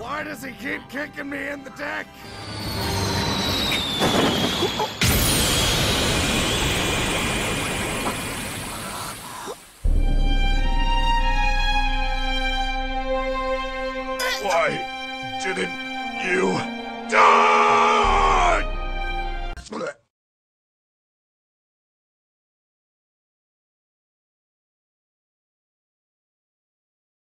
Why does he keep kicking me in the deck. Why didn't you?